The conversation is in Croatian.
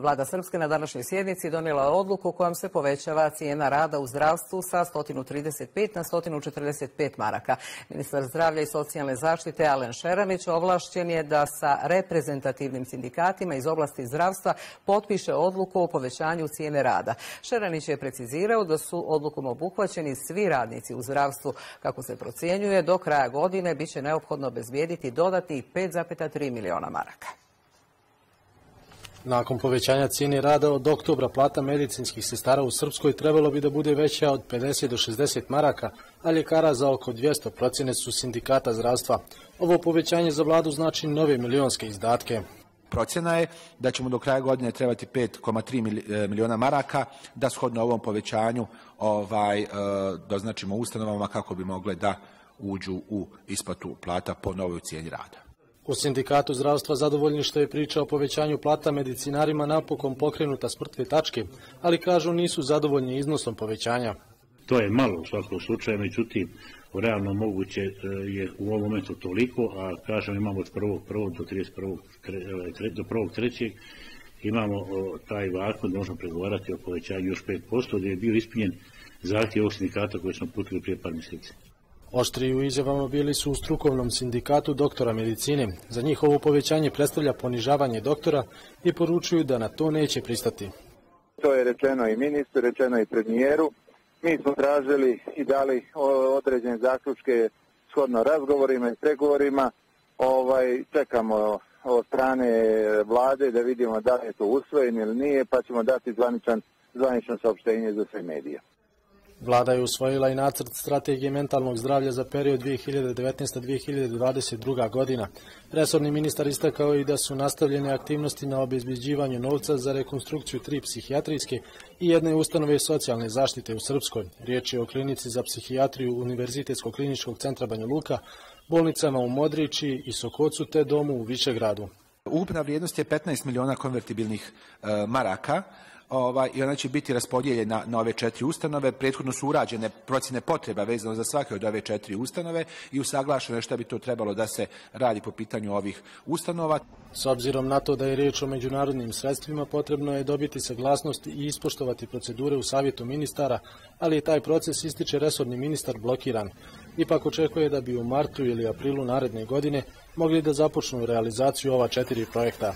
Vlada Srpske na današnjoj sjednici donijela je odluku kojom se povećava cijena rada u zdravstvu sa 135 na 145 maraka. Ministar zdravlja i socijalne zaštite Alen Šeranić ovlašćen je da sa reprezentativnim sindikatima iz oblasti zdravstva potpiše odluku o povećanju cijene rada. Šeranić je precizirao da su odlukom obuhvaćeni svi radnici u zdravstvu. Kako se procjenjuje, do kraja godine bit će neophodno obezbijediti dodatnih 5,3 miliona maraka. Nakon povećanja cijene rada od oktobra plata medicinskih sestara u Srpskoj trebalo bi da bude veća od 50 do 60 maraka, a ljekara za oko 200 procjene su sindikata zdravstva. Ovo povećanje za vladu znači nove milionske izdatke. Procjena je da ćemo do kraja godine trebati 5,3 e, miliona maraka da shodno ovom povećanju ovaj, e, doznačimo ustanovama kako bi mogle da uđu u isplatu plata po novoj cijeni rada. U sindikatu zdravstva zadovoljni što je priča o povećanju plata medicinarima napokon pokrenuta s mrtve tačke, ali kažu nisu zadovoljni iznosom povećanja. To je malo u svakom slučaju, međutim, realno moguće e, je u ovom momentu toliko, a kažem imamo od 1.1. do 31. do 1.3. imamo taj vakum da možemo pregovarati o povećanju još 5%, gdje je bio ispunjen zahtjev ovog sindikata koji smo putili prije par mjeseci. Oštri u izjavama bili su u strukovnom sindikatu doktora medicine. Za njihovo povećanje predstavlja ponižavanje doktora i poručuju da na to neće pristati. To je rečeno i ministru, rečeno i premijeru. Mi smo tražili i dali određene zaključke shodno razgovorima i pregovorima. Ovaj, čekamo od strane vlade da vidimo da li je to usvojeno ili nije, pa ćemo dati zvaničan, zvanično saopštenje za sve medije. Vlada je usvojila i nacrt strategije mentalnog zdravlja za period 2019-2022 godina. Resorni ministar istakao i da su nastavljene aktivnosti na obezbeđivanju novca za rekonstrukciju tri psihijatrijske i jedne ustanove socijalne zaštite u Srpskoj. Riječ je o klinici za psihijatriju Univerzitetskog kliničkog centra Banja Luka, bolnicama u Modrići i Sokocu te domu u Višegradu. Ukupna vrijednost je 15 miliona konvertibilnih e, maraka ovaj, i ona će biti raspodijeljena na ove četiri ustanove. Prethodno su urađene procjene potreba vezano za svake od ove četiri ustanove i usaglašeno je šta bi to trebalo da se radi po pitanju ovih ustanova. S obzirom na to da je riječ o međunarodnim sredstvima, potrebno je dobiti saglasnost i ispoštovati procedure u savjetu ministara, ali i taj proces ističe resorni ministar blokiran. Ipak očekuje da bi u martu ili aprilu naredne godine mogli da započnu realizaciju ova četiri projekta.